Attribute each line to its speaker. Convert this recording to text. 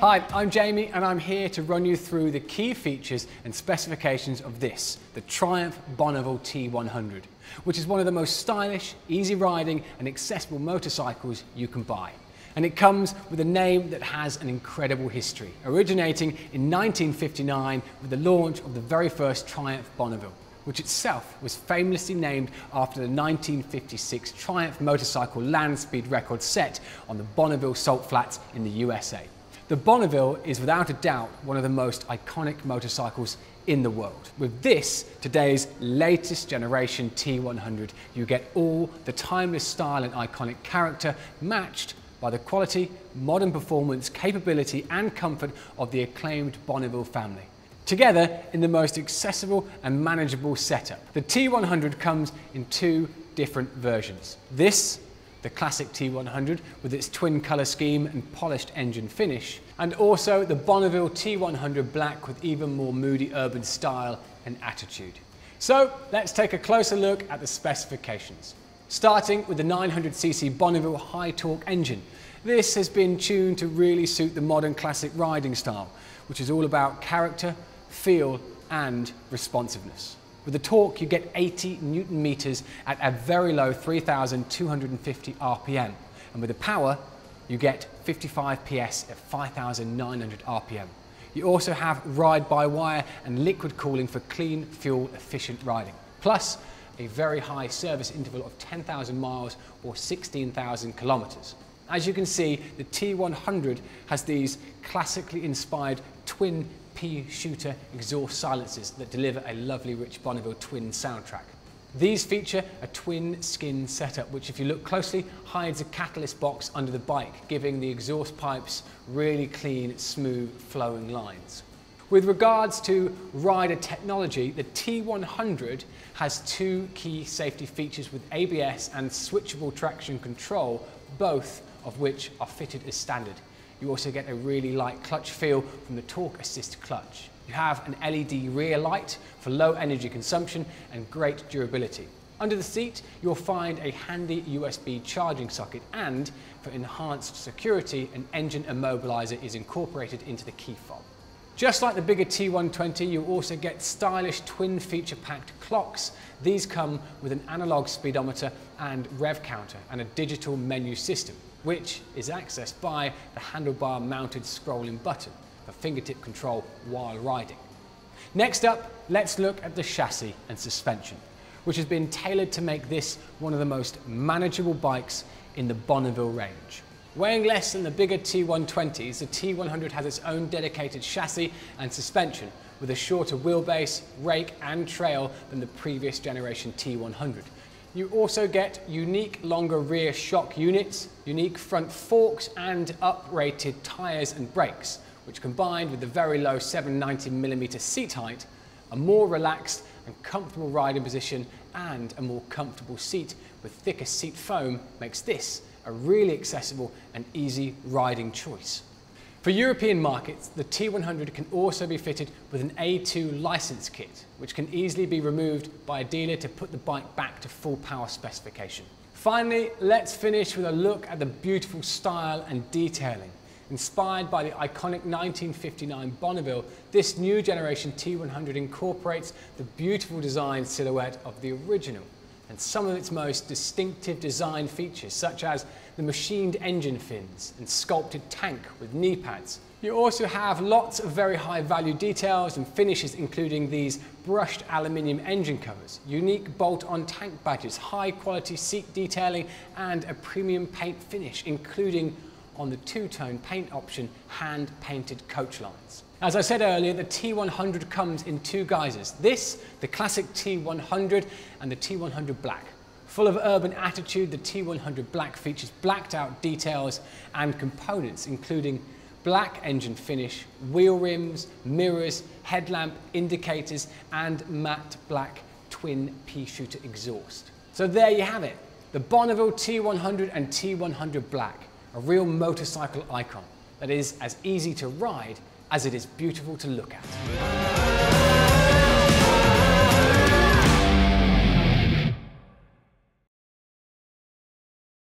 Speaker 1: Hi, I'm Jamie and I'm here to run you through the key features and specifications of this, the Triumph Bonneville T100, which is one of the most stylish, easy riding and accessible motorcycles you can buy. And it comes with a name that has an incredible history, originating in 1959 with the launch of the very first Triumph Bonneville which itself was famously named after the 1956 Triumph motorcycle land speed record set on the Bonneville Salt Flats in the USA. The Bonneville is without a doubt one of the most iconic motorcycles in the world. With this, today's latest generation T100, you get all the timeless style and iconic character matched by the quality, modern performance, capability and comfort of the acclaimed Bonneville family. Together in the most accessible and manageable setup. The T100 comes in two different versions. This the classic T100 with its twin colour scheme and polished engine finish, and also the Bonneville T100 Black with even more moody urban style and attitude. So let's take a closer look at the specifications. Starting with the 900cc Bonneville high torque engine. This has been tuned to really suit the modern classic riding style, which is all about character, feel and responsiveness. With the torque, you get 80 newton meters at a very low 3,250 RPM. And with the power, you get 55 PS at 5,900 RPM. You also have ride-by-wire and liquid cooling for clean, fuel-efficient riding. Plus, a very high service interval of 10,000 miles or 16,000 kilometers. As you can see, the T100 has these classically inspired twin pea shooter exhaust silencers that deliver a lovely rich Bonneville twin soundtrack. These feature a twin skin setup, which if you look closely, hides a catalyst box under the bike, giving the exhaust pipes really clean, smooth, flowing lines. With regards to rider technology, the T100 has two key safety features with ABS and switchable traction control, both of which are fitted as standard. You also get a really light clutch feel from the torque assist clutch. You have an LED rear light for low energy consumption and great durability. Under the seat, you'll find a handy USB charging socket and, for enhanced security, an engine immobilizer is incorporated into the key fob. Just like the bigger T120, you also get stylish twin feature packed clocks. These come with an analog speedometer and rev counter and a digital menu system which is accessed by the handlebar mounted scrolling button for fingertip control while riding. Next up, let's look at the chassis and suspension, which has been tailored to make this one of the most manageable bikes in the Bonneville range. Weighing less than the bigger T120s, the T100 has its own dedicated chassis and suspension with a shorter wheelbase, rake and trail than the previous generation T100. You also get unique longer rear shock units, unique front forks and uprated tyres and brakes, which combined with the very low 790mm seat height, a more relaxed and comfortable riding position and a more comfortable seat with thicker seat foam makes this a really accessible and easy riding choice. For European markets, the T100 can also be fitted with an A2 license kit, which can easily be removed by a dealer to put the bike back to full power specification. Finally, let's finish with a look at the beautiful style and detailing. Inspired by the iconic 1959 Bonneville, this new generation T100 incorporates the beautiful design silhouette of the original and some of its most distinctive design features, such as the machined engine fins and sculpted tank with knee pads. You also have lots of very high value details and finishes including these brushed aluminium engine covers, unique bolt-on tank badges, high quality seat detailing and a premium paint finish including on the two-tone paint option hand-painted coach lines. As I said earlier, the T100 comes in two guises. This, the classic T100 and the T100 Black. Full of urban attitude, the T100 Black features blacked out details and components, including black engine finish, wheel rims, mirrors, headlamp, indicators, and matte black twin pea shooter exhaust. So there you have it, the Bonneville T100 and T100 Black, a real motorcycle icon that is as easy to ride as it is beautiful to look at.